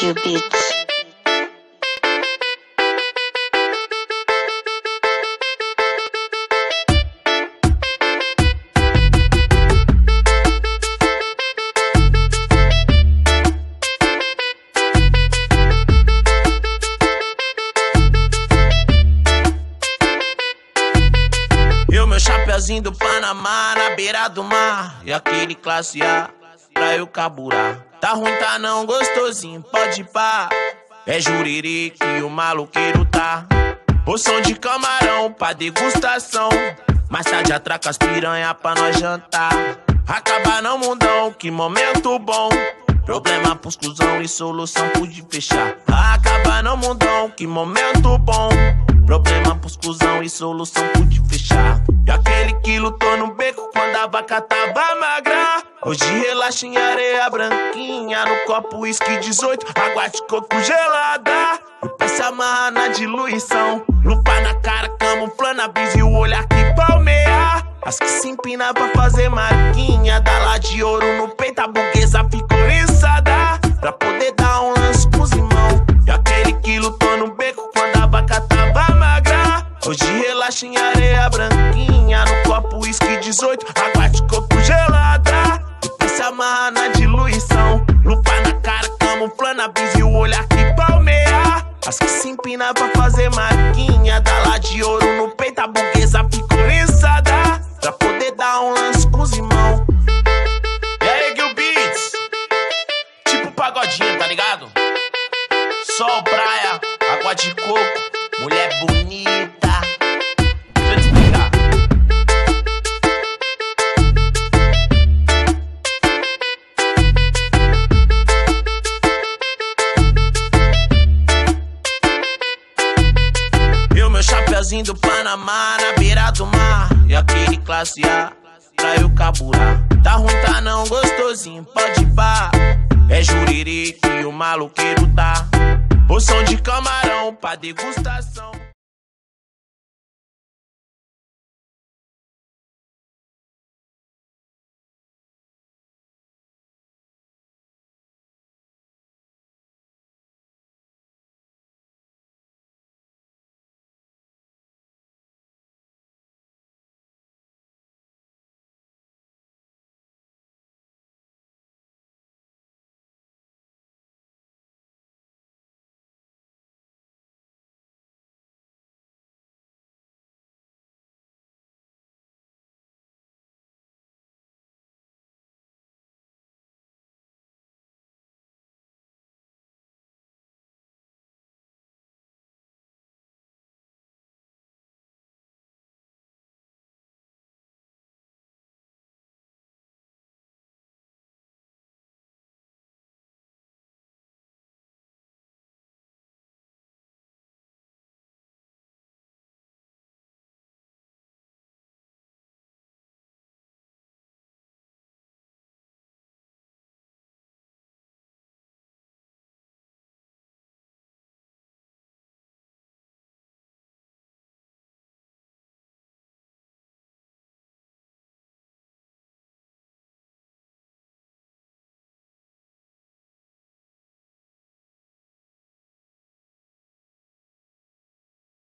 Egg Beats. Do Panamá na beira do mar. E aquele classe A pra eu caburar. Tá ruim, tá não, gostosinho, pode pá. É juriri que o maluqueiro tá. Poção de camarão pra degustação. Mais tarde atraca as piranha pra nós jantar. Acabar não mundão, que momento bom. Problema pros cuzão e solução pude fechar. Acabar não mundão, que momento bom. Problema pros cuzão e solução pude fechar. E aquele que lutou no beco quando a vaca tava magra. Hoje relaxa em areia branquinha, no copo uísque 18, água de coco gelada. E pra se amarrar na diluição, lupa na cara, camuflando a brisa e o olhar que palmeia. As que se empina pra fazer marquinha, dá lá de ouro no peito, a burguesa ficou içada. Pra poder dar um lance pros irmãos. E aquele que lutou no beco quando a vaca tava magra. Hoje relaxa em areia branquinha, no copo uísque 18, água de coco gelada. Amarrar na diluição, lupa na cara, camuflando a brisa e o olhar que palmeia. As que se empina pra fazer marquinha, dá lá de ouro no peito, a burguesa ficou içada. Pra poder dar um lance pros irmãos. E aí, Gil Beats? Tipo pagodinho, tá ligado? Sol, praia, água de coco, mulher bonita. O meu chapeuzinho do Panamá na beira do mar. E aquele classe A pra eu caburar. Tá ruim, tá não, gostosinho, pode pá. É juriri que o maluqueiro tá. Poção de camarão pra degustação.